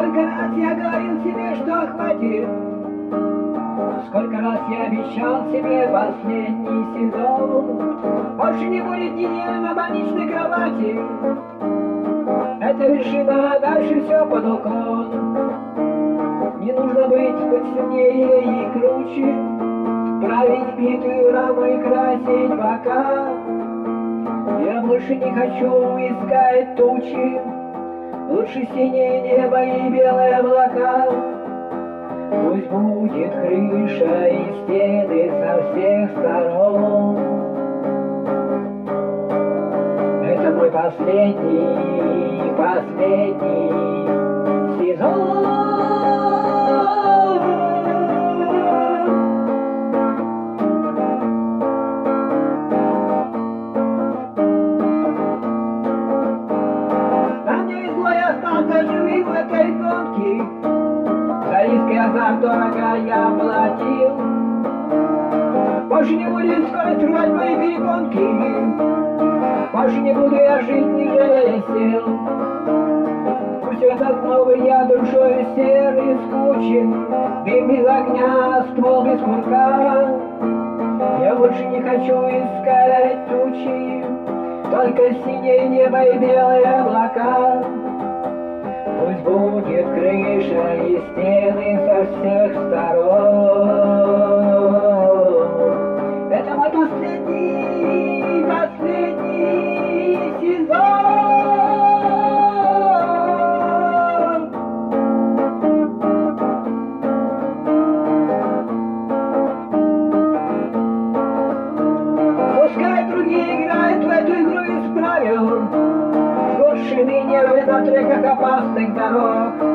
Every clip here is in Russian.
Сколько раз я говорил себе, что хватит? Сколько раз я обещал себе последний сезон? Больше не будет недель на больничной кровати. Это вершина, а дальше все под уклон Не нужно быть посильнее и круче Править битую раму и красить бока. Я больше не хочу искать тучи Лучше синее небо и белые облака. Пусть будет крыша и стены со всех сторон. Это мой последний, последний сезон Риски азарт дорого я платил Больше не будет скорость рвать мои перепонки Больше не буду я жить, не жалея сил. Пусть этот новый я душой серый скучен Дым без огня, ствол без курка. Я больше не хочу искать тучи Только синее небо и белые облака стены со всех сторон. Это мой последний, последний сезон. Пускай другие играют в эту игру из правил Горшины нервы на треках опасных дорог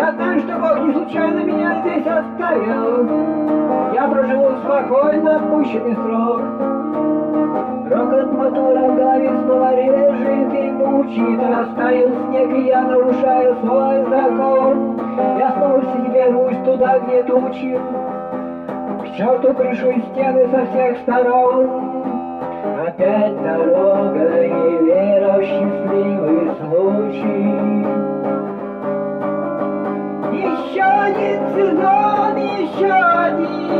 Я знаю, что Бог не случайно меня здесь оставил Я проживу спокойно отпущенный срок. Рокот мотора голове снова режет и мучит. Растаял снег, и я нарушаю свой закон. Я снова себе рвусь туда, где тучи. К черту крышу и стены со всех сторон. Опять дорога и вера в счастливый случай. Еще один сезон, еще один